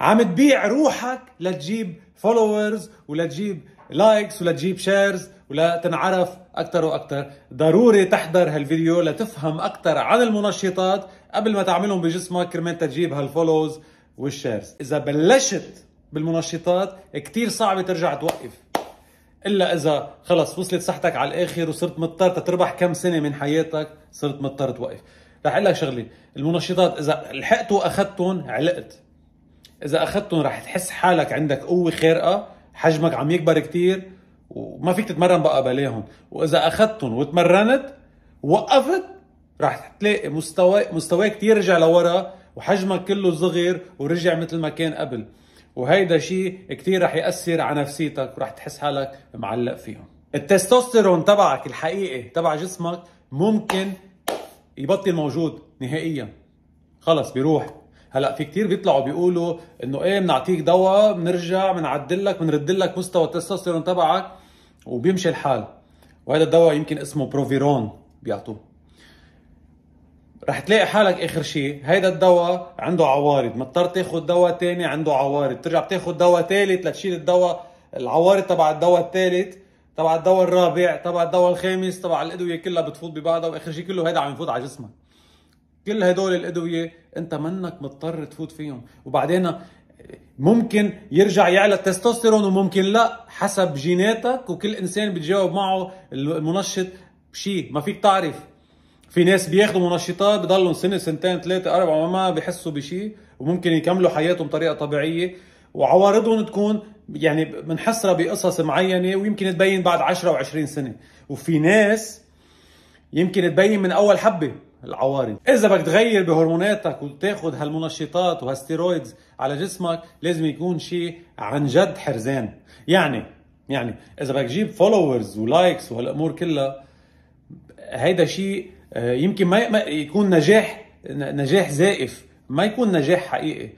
عم تبيع روحك لتجيب followers ولتجيب likes ولتجيب shares ولتنعرف أكثر وأكثر ضروري تحضر هالفيديو لتفهم أكثر عن المنشطات قبل ما تعملهم بجسمك كرمال تجيب هال followers وال shares إذا بلشت بالمنشطات كتير صعب ترجع توقف. إلا إذا خلص وصلت صحتك على الآخر وصرت مضطر تربح كم سنة من حياتك صرت مضطر توقف. رح أقول لك شغلة المنشطات إذا لحقتوا أخذتهم علقت. إذا أخذتهم رح تحس حالك عندك قوة خارقة حجمك عم يكبر كتير وما فيك تتمرن بقى بلاهم وإذا أخذتهم وتمرنت وقفت رح تلاقي مستوى مستواك رجع لورا وحجمك كله صغير ورجع مثل ما كان قبل. وهيدا شيء كثير رح يأثر على نفسيتك ورح تحس حالك معلق فيهم. التستوستيرون تبعك الحقيقي تبع جسمك ممكن يبطل موجود نهائيا. خلص بيروح. هلا في كتير بيطلعوا بيقولوا إنه إيه بنعطيك دواء بنرجع بنعدل لك بنرد لك مستوى التستوستيرون تبعك وبيمشي الحال. وهذا الدواء يمكن اسمه بروفيرون بيعطوه. رح تلاقي حالك آخر شيء هيدا الدواء عنده عوارض. مضطر تاخذ دواء تاني عنده عوارض. ترجع بتاخذ دواء ثالث لتشيل الدواء العوارض تبع الدواء الثالث تبع الدواء الرابع تبع الدواء الخامس تبع الأدوية كلها بتفوت ببعضها وآخر شيء كله هيدا عم يفوت على جسمك. كل هدول الأدوية أنت منك مضطر تفوت فيهم. وبعدين ممكن يرجع يعلى التستوستيرون وممكن لا حسب جيناتك وكل إنسان بتجاوب معه المنشط بشيء ما فيك تعرف. في ناس بياخذوا منشطات بضلهم سنة سنتين ثلاثة أربعة ما بيحسوا بشيء وممكن يكملوا حياتهم بطريقة طبيعية. وعوارضهم تكون يعني بنحصرها بقصص معينة ويمكن تبين بعد 10 و20 سنة. وفي ناس يمكن تبين من أول حبة. العوارض. إذا بدك تغير بهرموناتك وتاخذ هالمنشطات وهال steroids على جسمك لازم يكون شيء عن جد حرزان. يعني يعني إذا بدك تجيب followers و likes وهالأمور كلها هيدا شيء آه، يمكن ما يكون نجاح نجاح زائف. ما يكون نجاح حقيقي.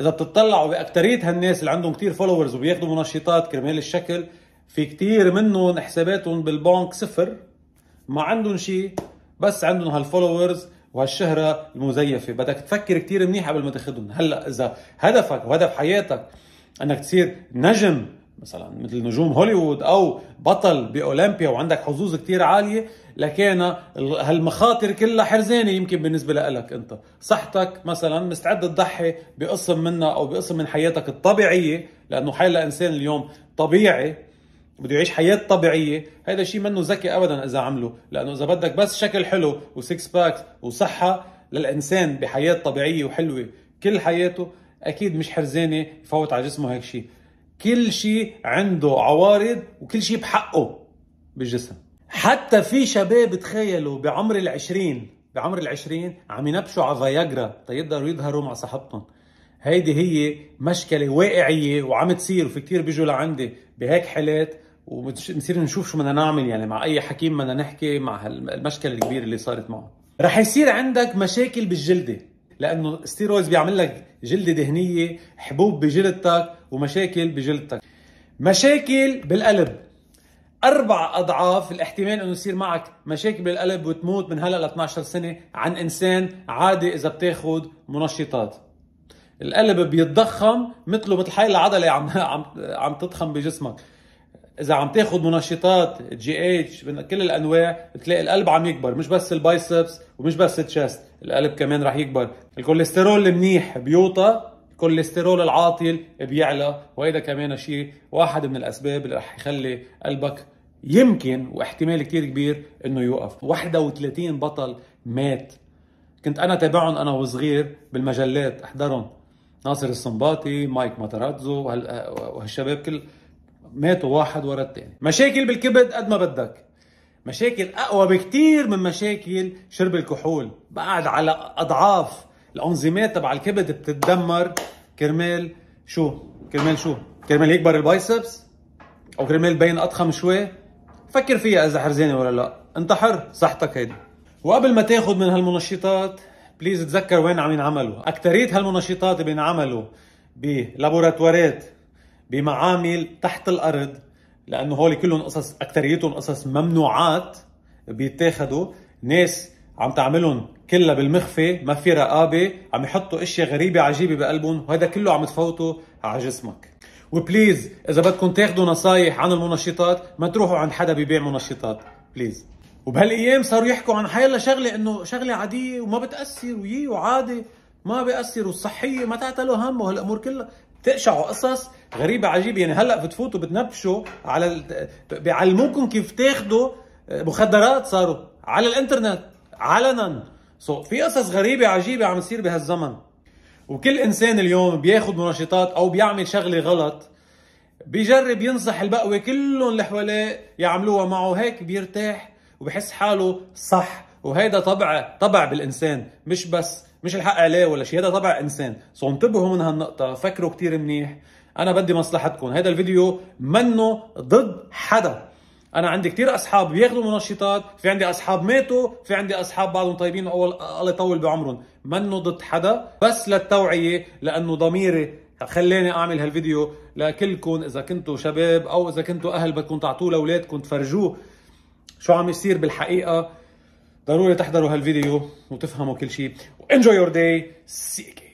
إذا بتطلعوا باكثريه هالناس اللي عندهم كثير followers وبياخذوا منشطات كرمال الشكل في كثير منهم حساباتهم بالبنك صفر ما عندهم شيء بس عندهم هال followers وهالشهرة المزيفة. بدك تفكر كتير منيح قبل ما تاخذهم هلأ إذا هدفك وهدف حياتك أنك تصير نجم مثلا مثل نجوم هوليوود أو بطل بأولمبيا وعندك حظوظ كتير عالية لكان هالمخاطر كلها حرزانه يمكن بالنسبة لك أنت. صحتك مثلا مستعد تضحي بقسم منها أو بقسم من حياتك الطبيعية لأنه حي انسان اليوم طبيعي. بده يعيش حياة طبيعية. هذا الشيء منه ذكي ابدا إذا عمله لأنه إذا بدك بس شكل حلو و six packs وصحة للإنسان بحياة طبيعية وحلوة كل حياته أكيد مش حرزانة يفوت على جسمه هيك شيء. كل شيء عنده عوارض وكل شيء بحقه بالجسم. حتى في شباب تخيلوا بعمر العشرين بعمر العشرين عم ينبشوا على فياجرا تيقدروا يظهروا مع صاحبتهم هيدي هي مشكلة واقعية وعم تصير وفي كتير بيجوا لعندي بهيك حالات. ونصير نشوف شو بدنا نعمل يعني مع أي حكيم بدنا نحكي مع المشكلة الكبيرة اللي صارت معه. رح يصير عندك مشاكل بالجلدة لأنه الستيرويدز بيعمل لك جلدة دهنية حبوب بجلدتك ومشاكل بجلدتك. مشاكل بالقلب. أربع أضعاف الاحتمال إنه يصير معك مشاكل بالقلب وتموت من هلأ ل 12 سنة عن إنسان عادي إذا بتاخذ منشطات. القلب بيتضخم مثله مثل أي عضلة عم عم عم تضخم بجسمك. إذا عم تاخذ منشطات GH من كل الأنواع بتلاقي القلب عم يكبر مش بس ال biceps ومش بس ال chest القلب كمان رح يكبر. الكوليسترول المنيح بيوطى الكوليسترول العاطل بيعلى وهذا كمان شيء واحد من الأسباب اللي رح يخلي قلبك يمكن واحتمال كتير كبير إنه يوقف. 31 بطل مات. كنت أنا تابعهم أنا وصغير بالمجلات أحضرهم. ناصر الصنباطي مايك ماتراتزو وهالشباب كل ماتوا واحد ورا الثاني مشاكل بالكبد قد ما بدك. مشاكل أقوى بكثير من مشاكل شرب الكحول. بعد على أضعاف الانزيمات تبع الكبد بتتدمر. كرمال شو؟ كرمال شو؟ كرمال يكبر ال biceps؟ أو كرمال تبين أضخم شوي؟ فكر فيها إذا حرزانة ولا لا. انت حر صحتك هيدي. وقبل ما تاخذ من هالمنشطات بليز تذكر وين عم ينعملوا. اكثريه هالمنشطات بينعملوا بلابوراتوارات بمعامل تحت الأرض لأنه هول كلهم قصص أكثريتهم قصص ممنوعات بيتاخذوا ناس عم تعملهم كلها بالمخفي ما في رقابة عم يحطوا إشياء غريبة عجيبة بقلبهم وهذا كله عم تفوته على جسمك. و please إذا بدكم تاخذوا نصايح عن المنشطات ما تروحوا عند حدا بيبيع منشطات please وبهالأيام صاروا يحكوا عن حيلا شغلة إنه شغلة عادية وما بتأثر ويي وعادي ما بيأثر والصحية ما تعتلوا هم وهالأمور كلها. تقشعوا قصص غريبة عجيبة. يعني هلأ بتفوتوا بتنبشوا على ال... بيعلموكم كيف تاخذوا مخدرات صاروا على الإنترنت. علنا. so so, في قصص غريبة عجيبة عم تصير بهالزمن. وكل إنسان اليوم بياخذ منشطات أو بيعمل شغلة غلط بيجرب ينصح البقوة كلهم اللي حواليه يعملوها. معه هيك بيرتاح وبحس حاله صح. وهيدا طبع طبع بالإنسان مش بس مش الحق عليه ولا شيء هذا طبع إنسان. سو انتبهوا من هالنقطة فكروا كثير منيح. أنا بدي مصلحتكم. هذا الفيديو منه ضد حدا. أنا عندي كثير أصحاب بياخذوا منشطات في عندي أصحاب ماتوا في عندي أصحاب بعضهم طيبين اول الله يطول بعمرهم. منه ضد حدا بس للتوعية لأنه ضميري. خلاني أعمل هالفيديو لكلكم إذا كنتوا شباب أو إذا كنتوا أهل بدكم تعطوه لأولادكم تفرجوه. شو عم يصير بالحقيقة؟ ضروري تحضروا هالفيديو وتفهموا كل شيء day. See you again.